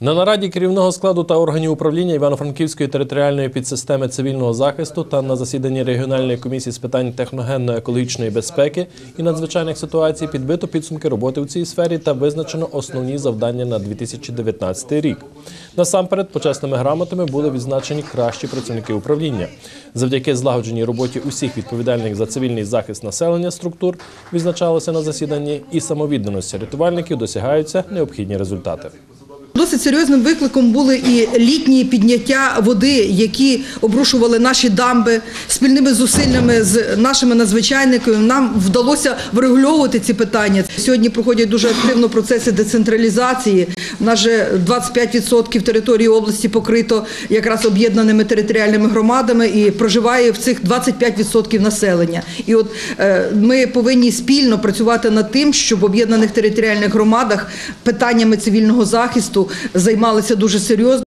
На нараді керівного складу та органів управління Івано-Франківської територіальної підсистеми цивільного захисту та на засіданні регіональної комісії з питань техногенно-екологічної безпеки і надзвичайних ситуацій підбито підсумки роботи у цій сфері та визначено основні завдання на 2019 рік. Насамперед, почесними грамотами були відзначені кращі працівники управління. Завдяки злагодженій роботі усіх відповідальних за цивільний захист населення структур відзначалося на засіданні і самовідданості рятувальників досягаються необхідні результати. Досить серйозним викликом були і літні підняття води, які обрушували наші дамби спільними зусиллями з нашими надзвичайниками. Нам вдалося врегульовувати ці питання. Сьогодні проходять дуже активно процеси децентралізації. У нас же 25% території області покрито якраз об'єднаними територіальними громадами і проживає в цих 25% населення. І от е, ми повинні спільно працювати над тим, щоб в об'єднаних територіальних громадах питаннями цивільного захисту займалися дуже серйозно.